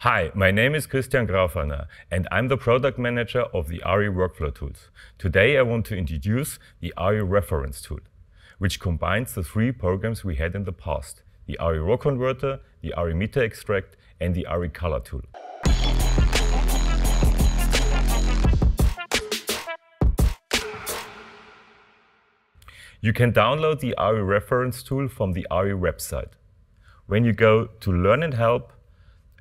Hi, my name is Christian Grafwallner and I'm the product manager of the ARRI workflow tools. Today I want to introduce the ARRI reference tool, which combines the three programs we had in the past, the ARRI raw converter, the ARRI Meta extract and the ARRI color tool. You can download the ARRI reference tool from the ARRI website. When you go to Learn and Help,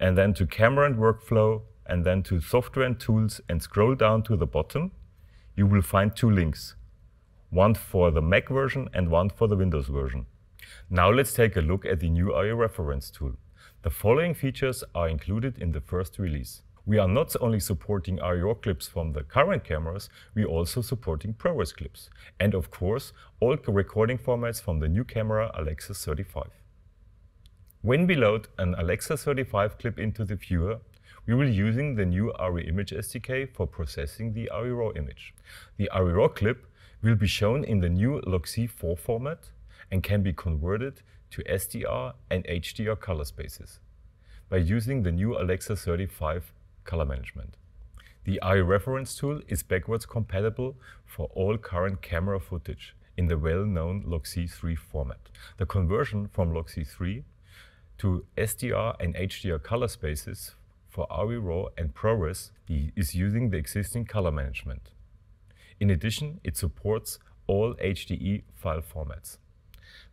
and then to Camera and Workflow, and then to Software and Tools, and scroll down to the bottom, you will find two links. One for the Mac version and one for the Windows version. Now let's take a look at the new ARRI reference tool. The following features are included in the first release. We are not only supporting ARRI clips from the current cameras, we are also supporting ProRes clips. And of course, all recording formats from the new camera Alexa 35. When we load an Alexa 35 clip into the viewer, we will be using the new ARRI Image SDK for processing the ARRI RAW image. The ARRI RAW clip will be shown in the new LogC 4 format and can be converted to SDR and HDR color spaces by using the new Alexa 35 color management. The ARRI reference tool is backwards compatible for all current camera footage in the well-known LogC 3 format. The conversion from LogC 3 to SDR and HDR color spaces for ARRI RAW and ProRes is using the existing color management. In addition, it supports all HDE file formats.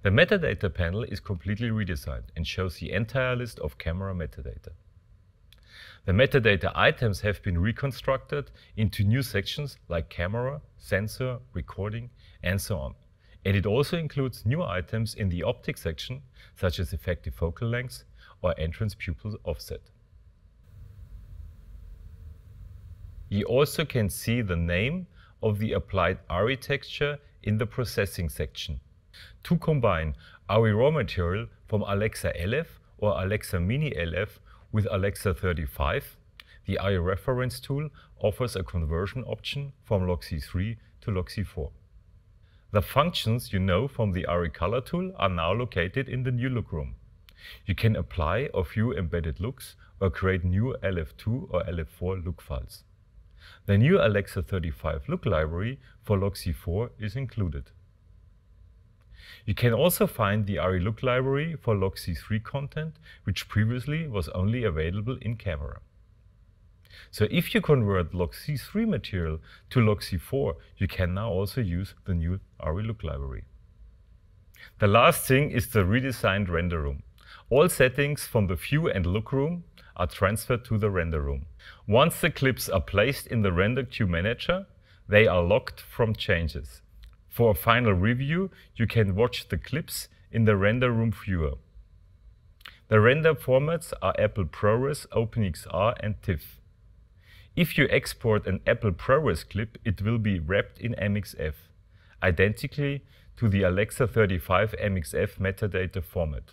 The metadata panel is completely redesigned and shows the entire list of camera metadata. The metadata items have been reconstructed into new sections like camera, sensor, recording, and so on. And it also includes new items in the optics section, such as effective focal length or entrance pupil offset. You also can see the name of the applied ARRI texture in the processing section. To combine ARRI raw material from Alexa LF or Alexa Mini LF with Alexa 35, the ARRI reference tool offers a conversion option from LogC 3 to LogC 4. The functions you know from the ARRI color tool are now located in the new look room. You can apply or view embedded looks or create new ALF2 or ALF4 look files. The new Alexa 35 look library for LogC 4 is included. You can also find the ARRI look library for LogC 3 content, which previously was only available in camera. So if you convert LogC 3 material to LogC 4, you can now also use the new ARRI look library. The last thing is the redesigned render room. All settings from the view and look room are transferred to the render room. Once the clips are placed in the render queue manager, they are locked from changes. For a final review, you can watch the clips in the render room viewer. The render formats are Apple ProRes, OpenEXR, and TIFF. If you export an Apple ProRes clip, it will be wrapped in MXF, identically to the Alexa 35 MXF metadata format.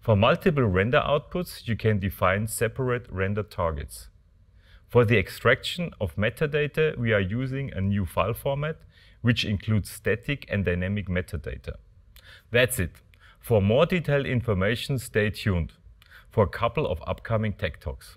For multiple render outputs, you can define separate render targets. For the extraction of metadata, we are using a new file format which includes static and dynamic metadata. That's it. For more detailed information, stay tuned for a couple of upcoming Tech Talks.